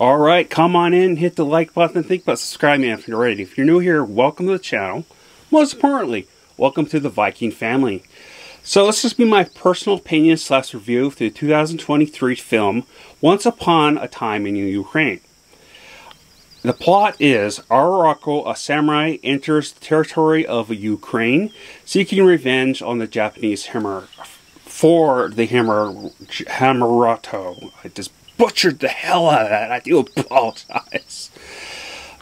All right, come on in, hit the like button, think about subscribing if you're ready. If you're new here, welcome to the channel. Most importantly, welcome to the Viking family. So let's just be my personal opinion slash review of the 2023 film Once Upon a Time in Ukraine. The plot is Ararako, a samurai, enters the territory of Ukraine, seeking revenge on the Japanese hammer for the hammer Hamurato. I just butchered the hell out of that. I do apologize.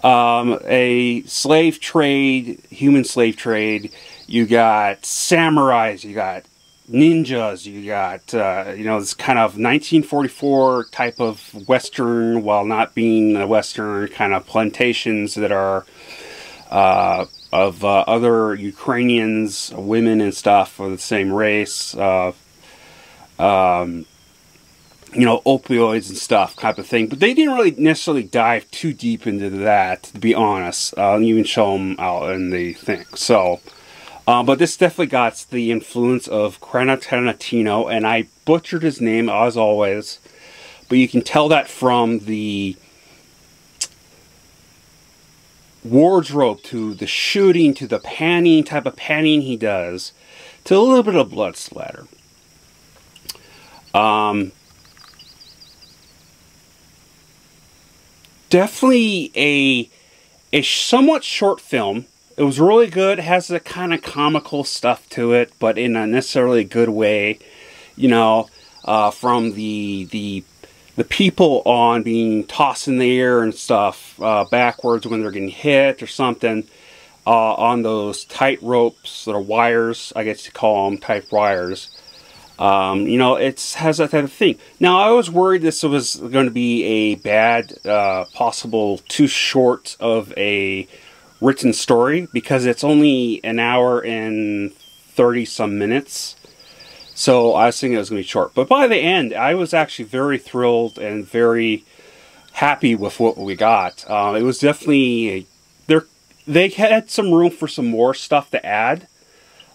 Um, a slave trade, human slave trade. You got samurais. You got ninjas. You got uh, you know this kind of 1944 type of western, while not being a western kind of plantations that are. Uh, of uh, other Ukrainians, women and stuff of the same race, uh, um, you know, opioids and stuff type of thing. But they didn't really necessarily dive too deep into that, to be honest. Uh, even show them out in the thing. So, uh, but this definitely got the influence of Quentin Tarantino, and I butchered his name as always. But you can tell that from the wardrobe to the shooting to the panning type of panning he does to a little bit of blood splatter. Um, definitely a a somewhat short film. It was really good. It has a kind of comical stuff to it, but in a necessarily good way. You know, uh, from the the the people on being tossed in the air and stuff uh, backwards when they're getting hit or something uh, on those tight ropes are wires. I guess you call them tight wires. Um, you know, it has that type of thing. Now, I was worried this was going to be a bad, uh, possible too short of a written story because it's only an hour and 30 some minutes. So I was thinking it was going to be short. But by the end, I was actually very thrilled and very happy with what we got. Uh, it was definitely, there, they had some room for some more stuff to add,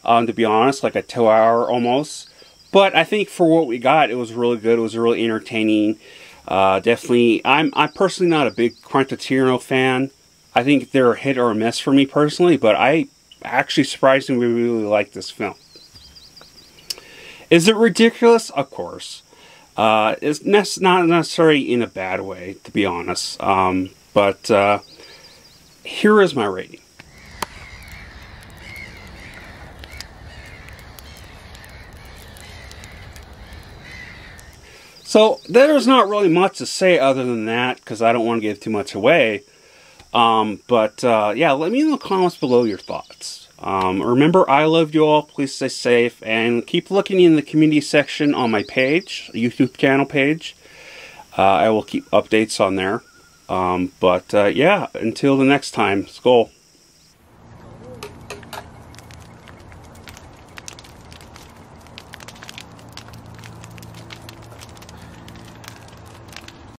um, to be honest, like a two hour almost. But I think for what we got, it was really good. It was really entertaining. Uh, definitely, I'm I'm personally not a big Quentin Tarantino fan. I think they're a hit or a miss for me personally, but I actually surprisingly really like this film. Is it ridiculous? Of course. Uh, it's not necessarily in a bad way, to be honest. Um, but uh, here is my rating. So there's not really much to say other than that because I don't want to give too much away. Um, but uh, yeah, let me in the comments below your thoughts. Um, remember, I love you all. Please stay safe and keep looking in the community section on my page, YouTube channel page. Uh, I will keep updates on there. Um, but uh, yeah, until the next time, Skull.